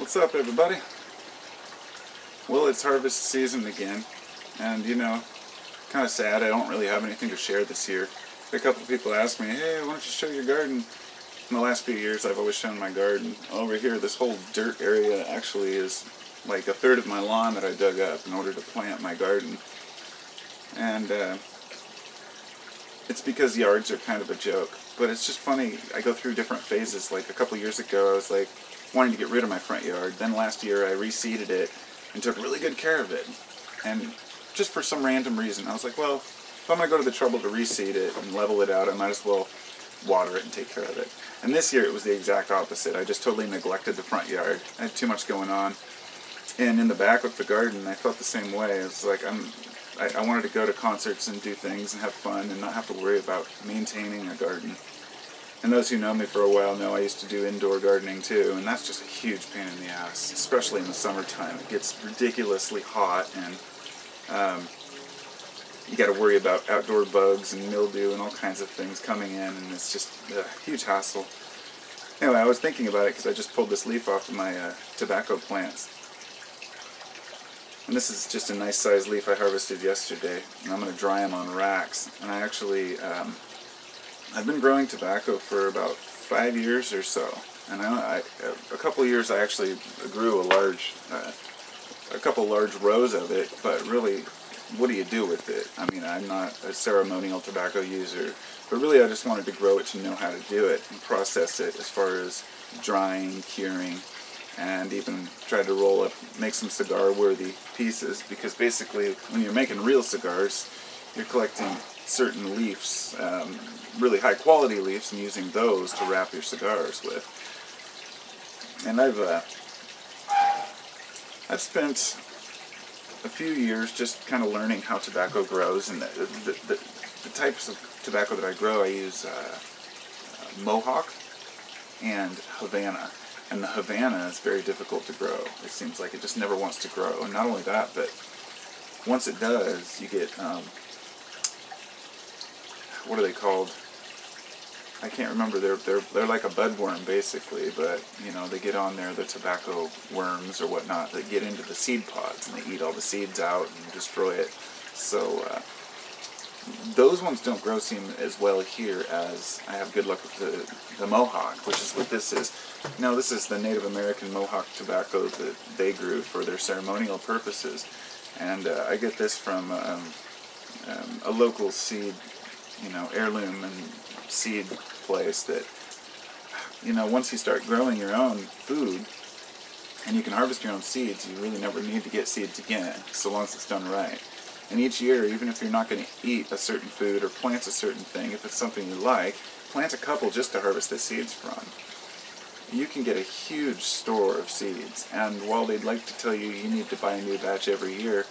What's up, everybody? Well, it's harvest season again, and you know, kind of sad. I don't really have anything to share this year. A couple people asked me, "Hey, why don't you show your garden?" In the last few years, I've always shown my garden. Over here, this whole dirt area actually is like a third of my lawn that I dug up in order to plant my garden, and uh, it's because yards are kind of a joke. But it's just funny. I go through different phases. Like a couple years ago, I was like wanting to get rid of my front yard. Then last year, I reseeded it and took really good care of it. And just for some random reason, I was like, well, if I'm going to go to the trouble to reseed it and level it out, I might as well water it and take care of it. And this year, it was the exact opposite. I just totally neglected the front yard. I had too much going on. And in the back with the garden, I felt the same way. It's like I'm I, I wanted to go to concerts and do things and have fun and not have to worry about maintaining a garden. And those who know me for a while know I used to do indoor gardening too, and that's just a huge pain in the ass, especially in the summertime. It gets ridiculously hot, and um, you got to worry about outdoor bugs and mildew and all kinds of things coming in, and it's just a huge hassle. Anyway, I was thinking about it because I just pulled this leaf off of my uh, tobacco plants. And this is just a nice sized leaf I harvested yesterday, and I'm going to dry them on racks. And I actually, um, I've been growing tobacco for about five years or so, and I, I a couple years I actually grew a large, uh, a couple large rows of it. But really, what do you do with it? I mean, I'm not a ceremonial tobacco user, but really I just wanted to grow it to know how to do it and process it as far as drying, curing, and even try to roll up, make some cigar-worthy pieces. Because basically, when you're making real cigars, you're collecting certain leaves, um, really high quality leaves, and using those to wrap your cigars with. And I've uh, I've spent a few years just kind of learning how tobacco grows, and the, the, the, the types of tobacco that I grow, I use uh, uh, Mohawk and Havana. And the Havana is very difficult to grow. It seems like it just never wants to grow. And not only that, but once it does, you get um, what are they called? I can't remember. They're they're they're like a budworm basically, but you know they get on there, the tobacco worms or whatnot that get into the seed pods and they eat all the seeds out and destroy it. So uh, those ones don't grow seem as well here as I have good luck with the the Mohawk, which is what this is. Now this is the Native American Mohawk tobacco that they grew for their ceremonial purposes, and uh, I get this from um, um, a local seed you know, heirloom and seed place that, you know, once you start growing your own food and you can harvest your own seeds, you really never need to get seeds again, so long as it's done right. And each year, even if you're not going to eat a certain food or plant a certain thing, if it's something you like, plant a couple just to harvest the seeds from. You can get a huge store of seeds, and while they'd like to tell you you need to buy a new batch every year,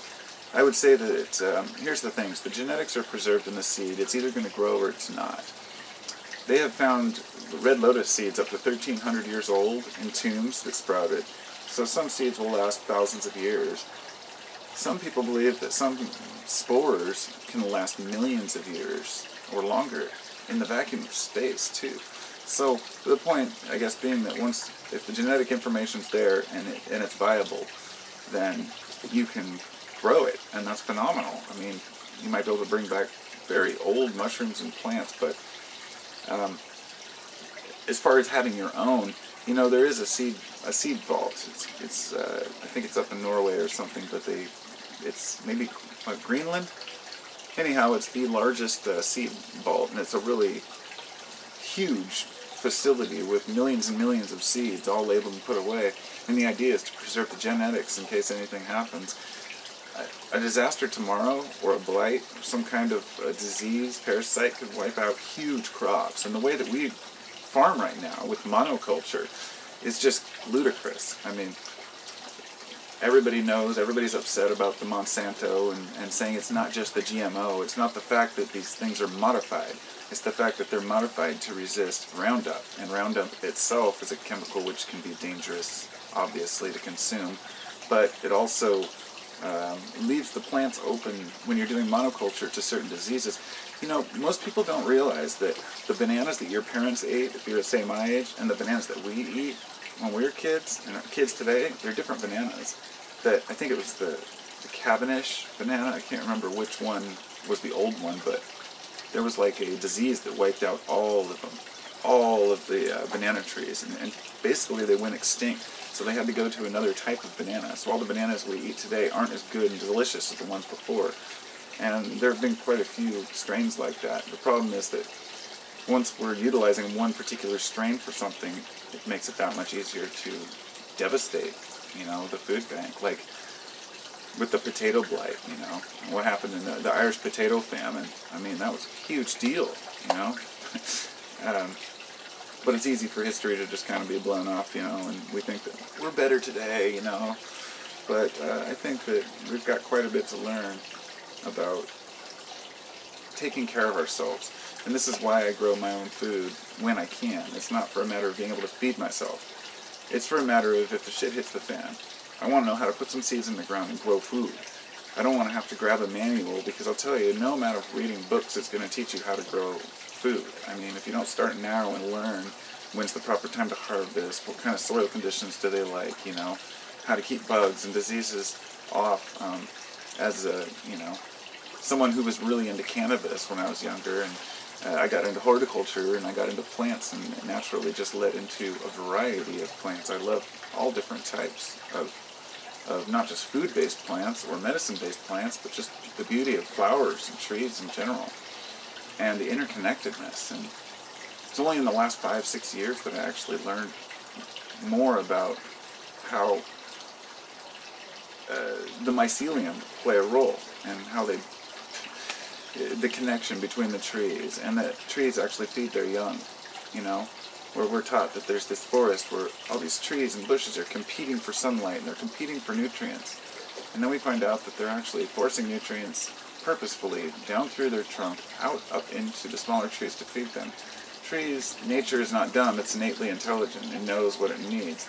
I would say that um, here's the things: the genetics are preserved in the seed. It's either going to grow or it's not. They have found red lotus seeds up to 1,300 years old in tombs that sprouted. So some seeds will last thousands of years. Some people believe that some spores can last millions of years or longer in the vacuum of space too. So the point, I guess, being that once if the genetic information's there and it, and it's viable, then you can grow it, and that's phenomenal. I mean, you might be able to bring back very old mushrooms and plants, but um, as far as having your own, you know, there is a seed a seed vault. It's, it's uh, I think it's up in Norway or something, but they it's maybe Greenland. Anyhow, it's the largest uh, seed vault, and it's a really huge facility with millions and millions of seeds all labeled and put away. And the idea is to preserve the genetics in case anything happens a disaster tomorrow or a blight, some kind of disease, parasite could wipe out huge crops. And the way that we farm right now with monoculture is just ludicrous. I mean, everybody knows, everybody's upset about the Monsanto and, and saying it's not just the GMO, it's not the fact that these things are modified. It's the fact that they're modified to resist Roundup. And Roundup itself is a chemical which can be dangerous, obviously, to consume. But it also um, leaves the plants open when you're doing monoculture to certain diseases. You know, most people don't realize that the bananas that your parents ate, if you're, say, my age, and the bananas that we eat, when we were kids and kids today, they're different bananas. That I think it was the, the Cavendish banana. I can't remember which one was the old one, but there was like a disease that wiped out all of them, all of the uh, banana trees, and, and basically they went extinct. So they had to go to another type of banana. So all the bananas we eat today aren't as good and delicious as the ones before. And there have been quite a few strains like that. The problem is that once we're utilizing one particular strain for something, it makes it that much easier to devastate, you know, the food bank. Like with the potato blight, you know, what happened in the, the Irish potato famine. I mean, that was a huge deal, you know. um, but it's easy for history to just kind of be blown off, you know, and we think that we're better today, you know. But uh, I think that we've got quite a bit to learn about taking care of ourselves. And this is why I grow my own food when I can. It's not for a matter of being able to feed myself. It's for a matter of if the shit hits the fan, I want to know how to put some seeds in the ground and grow food. I don't want to have to grab a manual because I'll tell you, no amount of reading books is going to teach you how to grow food. I mean, if you don't start now and learn when's the proper time to harvest, what kind of soil conditions do they like, you know, how to keep bugs and diseases off. Um, as a, you know, someone who was really into cannabis when I was younger, and uh, I got into horticulture and I got into plants, and naturally just led into a variety of plants. I love all different types of of not just food-based plants or medicine-based plants, but just the beauty of flowers and trees in general, and the interconnectedness. And it's only in the last five, six years that I actually learned more about how uh, the mycelium play a role and how they the connection between the trees and that trees actually feed their young you know? Where we're taught that there's this forest where all these trees and bushes are competing for sunlight and they're competing for nutrients. And then we find out that they're actually forcing nutrients purposefully down through their trunk out up into the smaller trees to feed them trees nature is not dumb it's innately intelligent and knows what it needs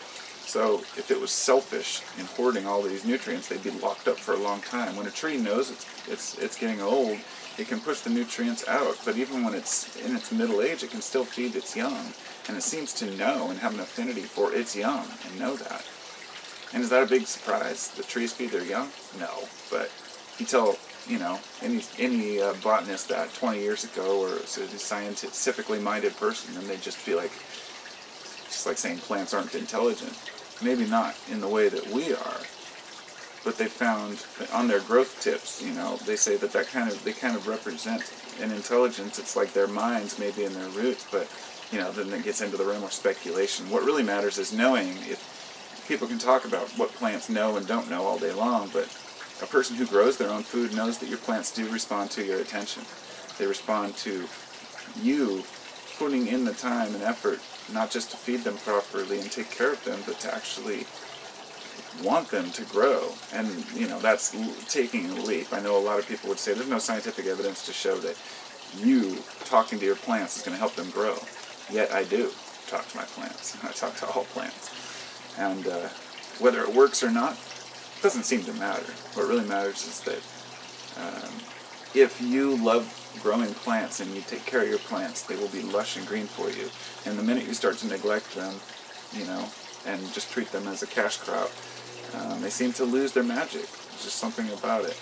so if it was selfish in hoarding all these nutrients, they'd be locked up for a long time. When a tree knows it's it's it's getting old, it can push the nutrients out. But even when it's in its middle age, it can still feed its young, and it seems to know and have an affinity for its young and know that. And is that a big surprise? The trees feed their young? No, but you tell you know any any uh, botanist that 20 years ago or a scientifically minded person, and they'd just be like, just like saying plants aren't intelligent maybe not in the way that we are, but they found on their growth tips, you know, they say that that kind of they kind of represent an intelligence. It's like their minds maybe in their roots, but you know, then it gets into the realm of speculation. What really matters is knowing. If people can talk about what plants know and don't know all day long, but a person who grows their own food knows that your plants do respond to your attention. They respond to you putting in the time and effort not just to feed them properly and take care of them, but to actually want them to grow. And, you know, that's taking a leap. I know a lot of people would say there's no scientific evidence to show that you talking to your plants is going to help them grow. Yet I do talk to my plants. I talk to all plants. And uh, whether it works or not, doesn't seem to matter. What really matters is that um, if you love growing plants and you take care of your plants, they will be lush and green for you. And the minute you start to neglect them, you know, and just treat them as a cash crop, um, they seem to lose their magic. There's just something about it.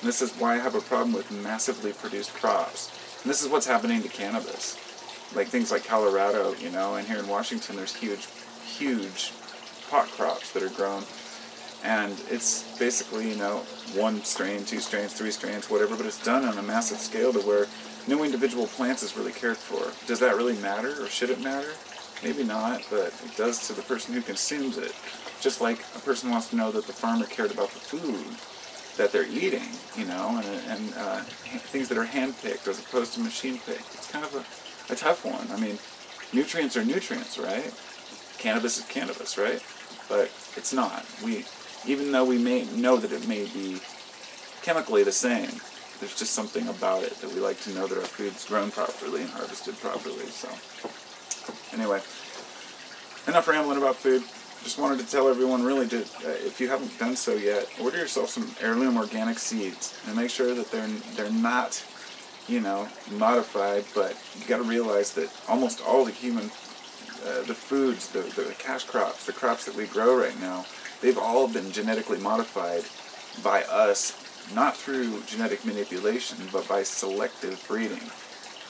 And this is why I have a problem with massively produced crops. And this is what's happening to cannabis. Like things like Colorado, you know, and here in Washington there's huge, huge pot crops that are grown and it's basically you know one strain, two strains, three strains, whatever, but it's done on a massive scale to where no individual plant is really cared for. Does that really matter, or should it matter? Maybe not, but it does to the person who consumes it. Just like a person wants to know that the farmer cared about the food that they're eating, you know, and, and uh, things that are hand-picked as opposed to machine-picked. It's kind of a, a tough one. I mean, nutrients are nutrients, right? Cannabis is cannabis, right? But it's not. We even though we may know that it may be chemically the same, there's just something about it that we like to know that our food's grown properly and harvested properly. So, anyway, enough rambling about food. Just wanted to tell everyone really to, uh, if you haven't done so yet, order yourself some heirloom organic seeds and make sure that they're they're not, you know, modified. But you got to realize that almost all the human uh, the foods, the, the cash crops, the crops that we grow right now, they've all been genetically modified by us, not through genetic manipulation, but by selective breeding.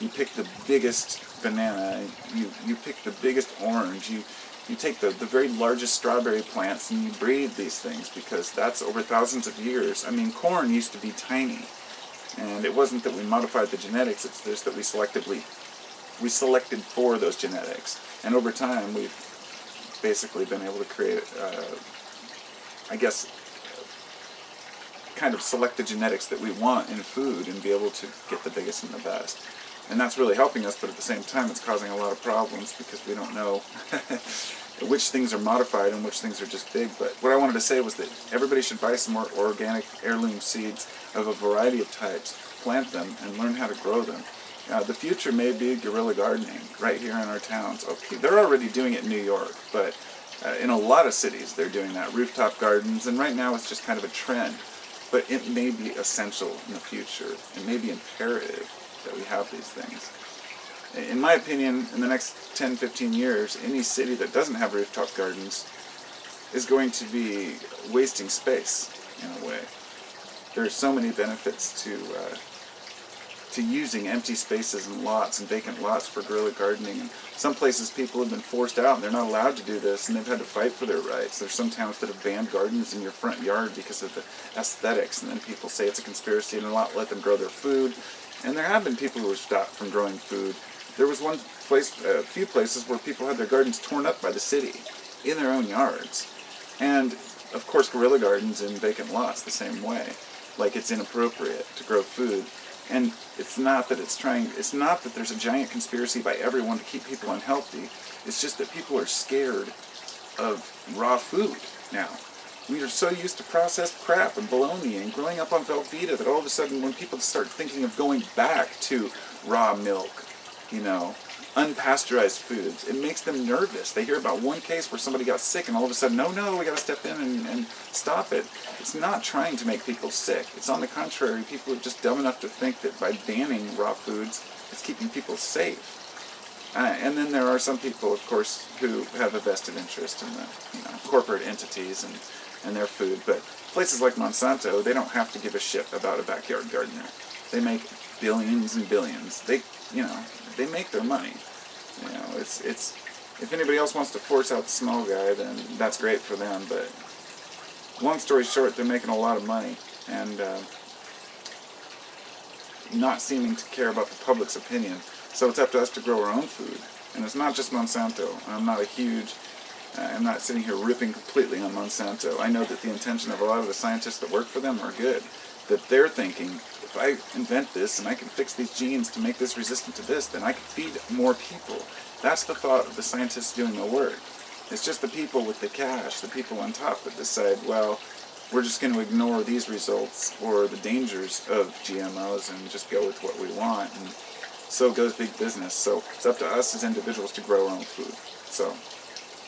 You pick the biggest banana, you, you pick the biggest orange, you, you take the, the very largest strawberry plants and you breed these things because that's over thousands of years. I mean, corn used to be tiny. And it wasn't that we modified the genetics, it's just that we selectively, we selected for those genetics. And over time, we've basically been able to create, uh, I guess, kind of select the genetics that we want in food and be able to get the biggest and the best. And that's really helping us, but at the same time, it's causing a lot of problems because we don't know which things are modified and which things are just big. But what I wanted to say was that everybody should buy some more organic heirloom seeds of a variety of types, plant them, and learn how to grow them. Uh, the future may be guerrilla gardening right here in our towns. Okay, they're already doing it in New York, but uh, in a lot of cities they're doing that, rooftop gardens, and right now it's just kind of a trend. But it may be essential in the future. It may be imperative that we have these things. In my opinion, in the next 10, 15 years, any city that doesn't have rooftop gardens is going to be wasting space in a way. There are so many benefits to uh, to using empty spaces and lots and vacant lots for guerrilla gardening. And some places people have been forced out and they're not allowed to do this and they've had to fight for their rights. There's some towns that have banned gardens in your front yard because of the aesthetics and then people say it's a conspiracy and not let them grow their food. And there have been people who were stopped from growing food. There was one place, a few places where people had their gardens torn up by the city in their own yards. And of course guerrilla gardens in vacant lots the same way. Like it's inappropriate to grow food and it's not that it's trying, it's not that there's a giant conspiracy by everyone to keep people unhealthy. It's just that people are scared of raw food now. We are so used to processed crap and bologna and growing up on Velveeta that all of a sudden when people start thinking of going back to raw milk, you know, unpasteurized foods, it makes them nervous. They hear about one case where somebody got sick and all of a sudden, no, no, we got to step in and, and stop it. It's not trying to make people sick. It's on the contrary, people are just dumb enough to think that by banning raw foods, it's keeping people safe. Uh, and then there are some people, of course, who have a vested interest in the you know, corporate entities and, and their food. But places like Monsanto, they don't have to give a shit about a backyard gardener. They make billions and billions. They, you know, they make their money. You know, it's it's if anybody else wants to force out the small guy, then that's great for them. But long story short, they're making a lot of money and uh, not seeming to care about the public's opinion. So it's up to us to grow our own food. And it's not just Monsanto. I'm not a huge, uh, I'm not sitting here ripping completely on Monsanto. I know that the intention of a lot of the scientists that work for them are good. That they're thinking, if I invent this and I can fix these genes to make this resistant to this, then I can feed more people. That's the thought of the scientists doing the work. It's just the people with the cash, the people on top that decide, well, we're just going to ignore these results or the dangers of GMOs and just go with what we want. And so goes big business. So it's up to us as individuals to grow our own food. So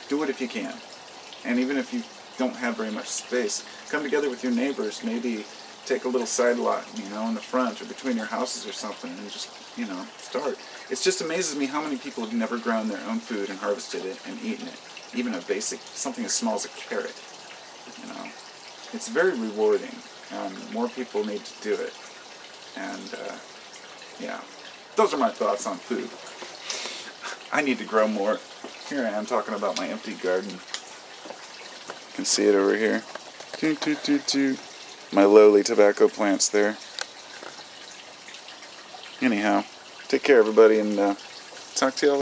do it if you can. And even if you don't have very much space, come together with your neighbors, maybe take a little side lot, you know, in the front or between your houses or something, and just, you know, start. It just amazes me how many people have never grown their own food and harvested it and eaten it. Even a basic, something as small as a carrot, you know. It's very rewarding, and more people need to do it. And, uh, yeah, those are my thoughts on food. I need to grow more. Here I am talking about my empty garden. You can see it over here. Toot, toot, toot, toot my lowly tobacco plants there. Anyhow, take care, everybody, and uh, talk to y'all.